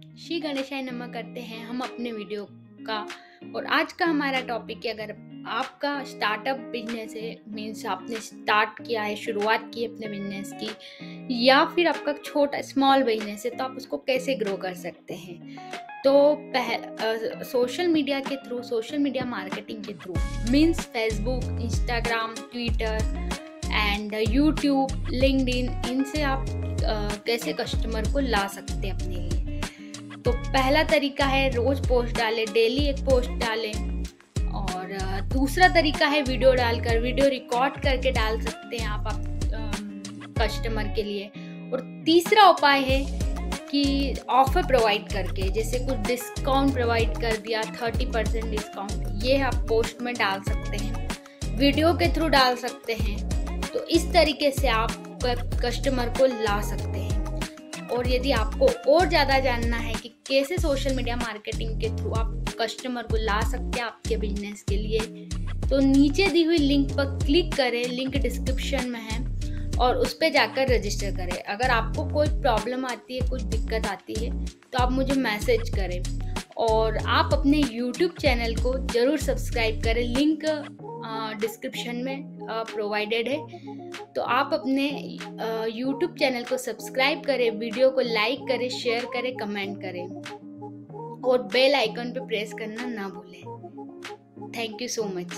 श्री गणेशाय नमः करते हैं हम अपने वीडियो का। और आज का हमारा टॉपिक है अगर आपका स्टार्टअप बिज़नेस है मीन्स आपने स्टार्ट किया है शुरुआत की अपने बिज़नेस की या फिर आपका छोटा स्मॉल बिज़नेस है तो आप उसको कैसे ग्रो कर सकते हैं? तो पह सोशल मीडिया के थ्रू सोशल मीडिया मार्केटिंग के through means Facebook Instagram Twitter and YouTube LinkedIn इनसे आप uh, कैसे कस्टमर को ला सकते हैं अपने लिए? तो पहला तरीका है रोज पोस्ट डालें डेली एक पोस्ट डालें। और दूसरा तरीका है वीडियो डालकर वीडियो रिकॉर्ड करके डाल सकते हैं आप, आप कस्टमर के लिए। और तीसरा उपाय है कि ऑफ़र प्रोवाइड करके जैसे कुछ डिस्काउंट प्रोवाइड कर दिया थर्टी परसेंट डिस्काउंट ये आप पोस्ट में डाल सकते हैं। वीडियो के थ्रू डाल सकते हैं। तो इस तरीके से आप कस्टमर को ला सकते हैं। और यदि आपको और ज़्यादा जानना है कि कैसे सोशल मीडिया मार्केटिंग के थ्रू आप कस्टमर को ला सकते हैं आपके बिज़नेस के लिए तो नीचे दी हुई लिंक पर क्लिक करें। लिंक डिस्क्रिप्शन में है और उस पर जाकर रजिस्टर करें। अगर आपको कोई प्रॉब्लम आती है, कुछ दिक्कत आती है तो आप मुझे मैसेज करें और आप अपने YouTube चैनल को ज़रूर सब्सक्राइब करें। लिंक डिस्क्रिप्शन में प्रोवाइडेड है। तो आप अपने यूट्यूब चैनल को सब्सक्राइब करें वीडियो को लाइक करें शेयर करें कमेंट करें। और बेल आइकन पर प्रेस करना ना भूलें। Thank you so much